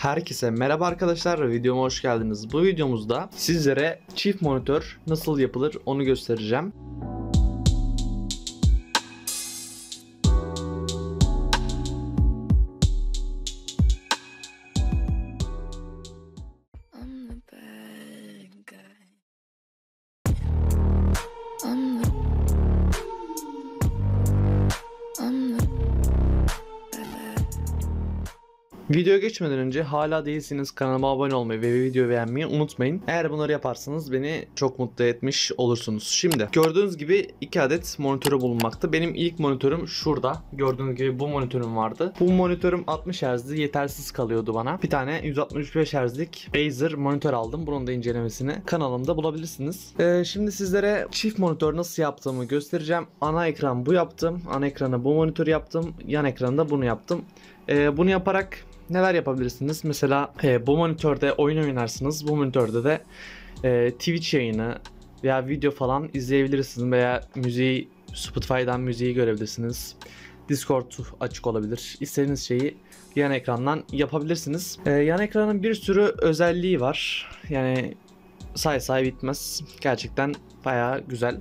Herkese merhaba arkadaşlar videoma hoş geldiniz. Bu videomuzda sizlere çift monitör nasıl yapılır onu göstereceğim. Videoya geçmeden önce hala değilseniz kanalıma abone olmayı ve videoyu beğenmeyi unutmayın. Eğer bunları yaparsanız beni çok mutlu etmiş olursunuz. Şimdi gördüğünüz gibi iki adet monitörü bulunmakta. Benim ilk monitörüm şurada. Gördüğünüz gibi bu monitörüm vardı. Bu monitörüm 60 Hz'di yetersiz kalıyordu bana. Bir tane 165 Hz'lik Razer monitör aldım. Bunun da incelemesini kanalımda bulabilirsiniz. Ee, şimdi sizlere çift monitör nasıl yaptığımı göstereceğim. Ana ekran bu yaptım. Ana ekranı bu monitör yaptım. Yan ekranı bunu yaptım. Ee, bunu yaparak neler yapabilirsiniz? Mesela e, bu monitörde oyun oynarsınız. Bu monitörde de e, Twitch yayını veya video falan izleyebilirsiniz veya müziği Spotify'dan müziği görebilirsiniz. Discord açık olabilir. İstediğiniz şeyi yan ekrandan yapabilirsiniz. E, yan ekranın bir sürü özelliği var. Yani say say bitmez. Gerçekten bayağı güzel.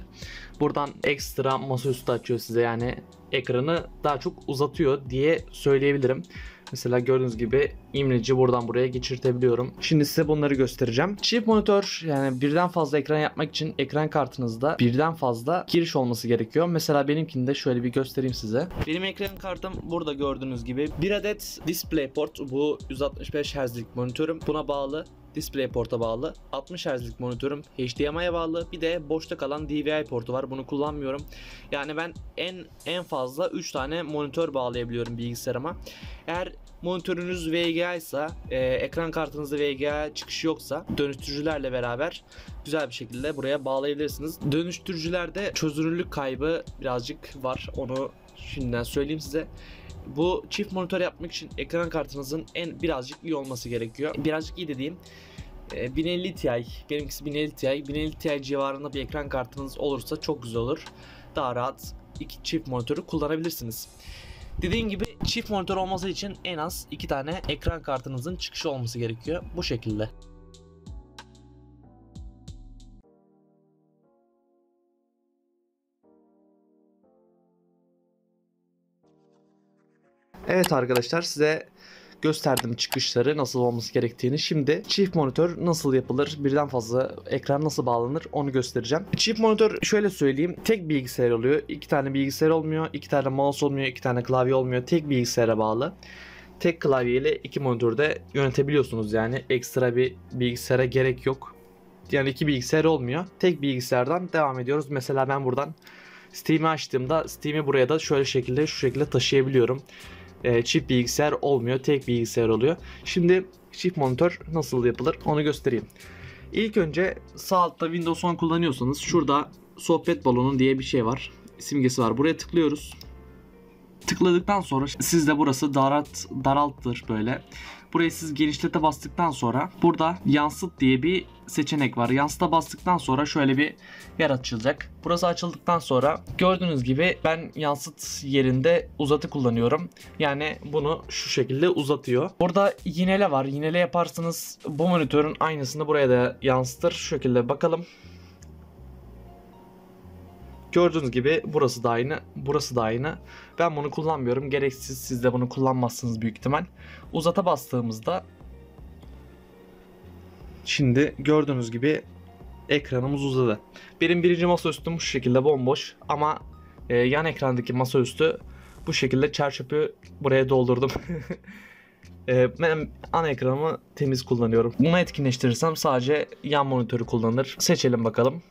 Buradan ekstra masaüstü açıyor size yani ekranı daha çok uzatıyor diye söyleyebilirim. Mesela gördüğünüz gibi imleci buradan buraya geçirtebiliyorum. Şimdi size bunları göstereceğim. Çift monitör yani birden fazla ekran yapmak için ekran kartınızda birden fazla giriş olması gerekiyor. Mesela benimkinde şöyle bir göstereyim size. Benim ekran kartım burada gördüğünüz gibi bir adet DisplayPort bu 165 Hz'lik monitörüm. Buna bağlı DisplayPort'a bağlı. 60 Hz'lik monitörüm HDMI'ye bağlı. Bir de boşta kalan DVI portu var. Bunu kullanmıyorum. Yani ben en en fazla 3 tane monitör bağlayabiliyorum bilgisayarıma. Eğer monitörünüz VGA ise, e, ekran kartınızda VGA çıkışı yoksa dönüştürücülerle beraber güzel bir şekilde buraya bağlayabilirsiniz. Dönüştürücülerde çözünürlük kaybı birazcık var. Onu şimdiden söyleyeyim size. Bu çift monitör yapmak için ekran kartınızın en birazcık iyi olması gerekiyor. Birazcık iyi dediğim e, 1050 Ti, benimkisi 1050 Ti, 1050 Ti civarında bir ekran kartınız olursa çok güzel olur. Daha rahat iki çift monitörü kullanabilirsiniz. Dediğim gibi çift monitör olması için en az iki tane ekran kartınızın çıkışı olması gerekiyor. Bu şekilde. Evet arkadaşlar size gösterdim çıkışları nasıl olması gerektiğini. Şimdi çift monitör nasıl yapılır, birden fazla ekran nasıl bağlanır onu göstereceğim. Çift monitör şöyle söyleyeyim. Tek bilgisayar oluyor. iki tane bilgisayar olmuyor. iki tane mouse olmuyor. iki tane klavye olmuyor. Tek bilgisayara bağlı. Tek klavyeyle iki monitörde yönetebiliyorsunuz yani. Ekstra bir bilgisayara gerek yok. Yani iki bilgisayar olmuyor. Tek bilgisayardan devam ediyoruz. Mesela ben buradan Steam'i açtığımda Steam'i buraya da şöyle şekilde şu şekilde taşıyabiliyorum e, çift bilgisayar olmuyor. Tek bilgisayar oluyor. Şimdi çift monitör nasıl yapılır onu göstereyim. İlk önce sağ altta Windows 10 kullanıyorsanız şurada sohbet balonu diye bir şey var. Simgesi var. Buraya tıklıyoruz. Tıkladıktan sonra sizde burası daralt, daralttır böyle. Burayı siz genişlete bastıktan sonra burada yansıt diye bir seçenek var. Yansıta bastıktan sonra şöyle bir yer açılacak. Burası açıldıktan sonra gördüğünüz gibi ben yansıt yerinde uzatı kullanıyorum. Yani bunu şu şekilde uzatıyor. Burada yinele var. Yinele yaparsanız bu monitörün aynısını buraya da yansıtır. Şu şekilde bakalım. Gördüğünüz gibi burası da aynı, burası da aynı. Ben bunu kullanmıyorum. Gereksiz siz de bunu kullanmazsınız büyük ihtimal. Uzata bastığımızda şimdi gördüğünüz gibi ekranımız uzadı. Benim birinci masaüstüm şu şekilde bomboş ama e, yan ekrandaki masaüstü bu şekilde çarşöpü buraya doldurdum. e, ben ana ekranımı temiz kullanıyorum. Bunu etkinleştirirsem sadece yan monitörü kullanır. Seçelim bakalım.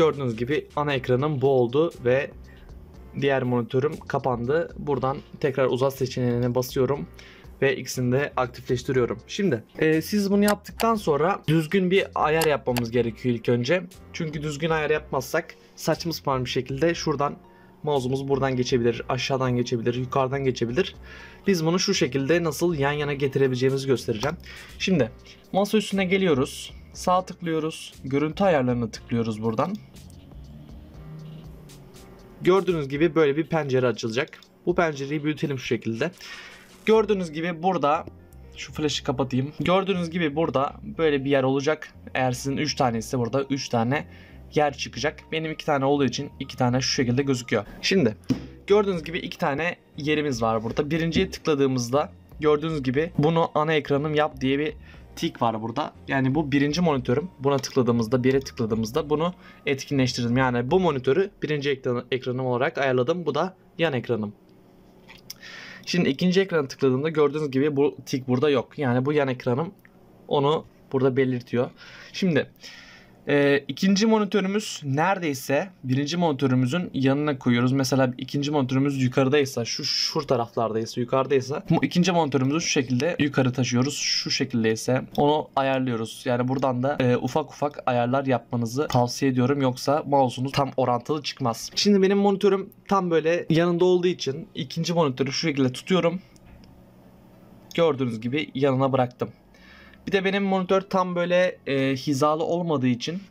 Gördüğünüz gibi ana ekranım bu oldu ve diğer monitörüm kapandı. Buradan tekrar uzat seçeneğine basıyorum ve ikisini de aktifleştiriyorum. Şimdi e, siz bunu yaptıktan sonra düzgün bir ayar yapmamız gerekiyor ilk önce. Çünkü düzgün ayar yapmazsak saçma sapan bir şekilde şuradan mouse'umuz buradan geçebilir, aşağıdan geçebilir, yukarıdan geçebilir. Biz bunu şu şekilde nasıl yan yana getirebileceğimizi göstereceğim. Şimdi masa üstüne geliyoruz. Sağ tıklıyoruz. Görüntü ayarlarını tıklıyoruz buradan. Gördüğünüz gibi böyle bir pencere açılacak. Bu pencereyi büyütelim şu şekilde. Gördüğünüz gibi burada Şu flash'ı kapatayım. Gördüğünüz gibi burada böyle bir yer olacak. Eğer sizin 3 tane ise burada 3 tane yer çıkacak. Benim 2 tane olduğu için 2 tane şu şekilde gözüküyor. Şimdi gördüğünüz gibi 2 tane yerimiz var burada. Birinciye tıkladığımızda gördüğünüz gibi bunu ana ekranım yap diye bir tik var burada. Yani bu birinci monitörüm. Buna tıkladığımızda, bire tıkladığımızda bunu etkinleştirdim. Yani bu monitörü birinci ekran, ekranım olarak ayarladım. Bu da yan ekranım. Şimdi ikinci ekrana tıkladığımda gördüğünüz gibi bu tik burada yok. Yani bu yan ekranım onu burada belirtiyor. Şimdi e, ikinci monitörümüz neredeyse birinci monitörümüzün yanına koyuyoruz. Mesela ikinci monitörümüz yukarıdaysa, şu şu taraflardaysa, yukarıdaysa bu ikinci monitörümüzü şu şekilde yukarı taşıyoruz. Şu şekildeyse onu ayarlıyoruz. Yani buradan da e, ufak ufak ayarlar yapmanızı tavsiye ediyorum. Yoksa mouse'unuz tam orantılı çıkmaz. Şimdi benim monitörüm tam böyle yanında olduğu için ikinci monitörü şu şekilde tutuyorum. Gördüğünüz gibi yanına bıraktım. Bir de benim monitör tam böyle e, hizalı olmadığı için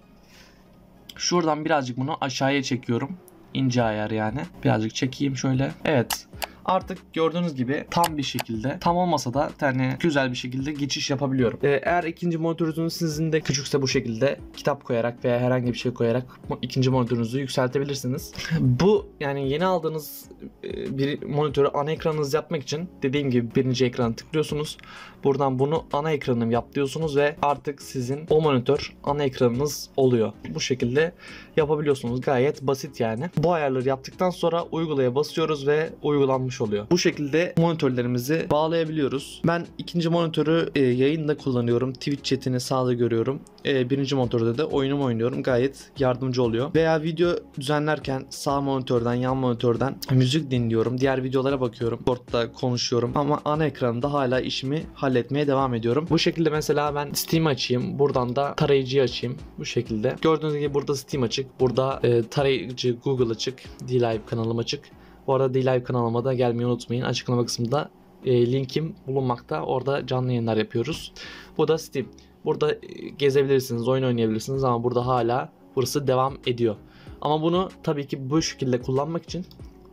şuradan birazcık bunu aşağıya çekiyorum. İnce ayar yani. Birazcık çekeyim şöyle. Evet. Artık gördüğünüz gibi tam bir şekilde tam olmasa da yani güzel bir şekilde geçiş yapabiliyorum. Ee, eğer ikinci monitörünüz sizin de küçükse bu şekilde kitap koyarak veya herhangi bir şey koyarak ikinci monitörünüzü yükseltebilirsiniz. bu yani yeni aldığınız e, bir monitörü ana ekranınız yapmak için dediğim gibi birinci ekranı tıklıyorsunuz. Buradan bunu ana ekranım yap diyorsunuz ve artık sizin o monitör ana ekranınız oluyor. Bu şekilde yapabiliyorsunuz. Gayet basit yani. Bu ayarları yaptıktan sonra uygulaya basıyoruz ve uygulanmış oluyor. Bu şekilde monitörlerimizi bağlayabiliyoruz. Ben ikinci monitörü e, yayında kullanıyorum. Twitch chatini sağda görüyorum. E, birinci monitörde de oyunumu oynuyorum. Gayet yardımcı oluyor. Veya video düzenlerken sağ monitörden, yan monitörden müzik dinliyorum. Diğer videolara bakıyorum. Discord'da konuşuyorum. Ama ana ekranda hala işimi halletmeye devam ediyorum. Bu şekilde mesela ben Steam açayım. Buradan da tarayıcıyı açayım. Bu şekilde. Gördüğünüz gibi burada Steam açık. Burada e, tarayıcı Google açık. D-Live kanalım açık. Bu arada D-Live kanalıma da gelmeyi unutmayın. Açıklama kısmında e, linkim bulunmakta. Orada canlı yayınlar yapıyoruz. Bu da Steam. Burada e, gezebilirsiniz, oyun oynayabilirsiniz ama burada hala burası devam ediyor. Ama bunu tabii ki bu şekilde kullanmak için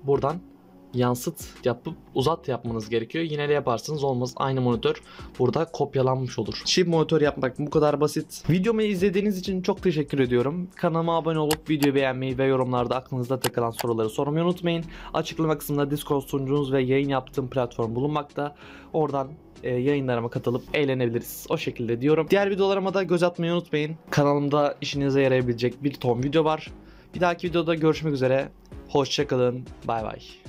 buradan yansıt yapıp uzat yapmanız gerekiyor. Yine de yaparsınız olmaz. Aynı monitör burada kopyalanmış olur. Çift monitör yapmak bu kadar basit. Videomu izlediğiniz için çok teşekkür ediyorum. Kanalıma abone olup videoyu beğenmeyi ve yorumlarda aklınızda takılan soruları sormayı unutmayın. Açıklama kısmında Discord sunucunuz ve yayın yaptığım platform bulunmakta. Oradan e, yayınlarıma katılıp eğlenebiliriz. O şekilde diyorum. Diğer videolarıma da göz atmayı unutmayın. Kanalımda işinize yarayabilecek bir ton video var. Bir dahaki videoda görüşmek üzere. Hoşçakalın. Bay bay.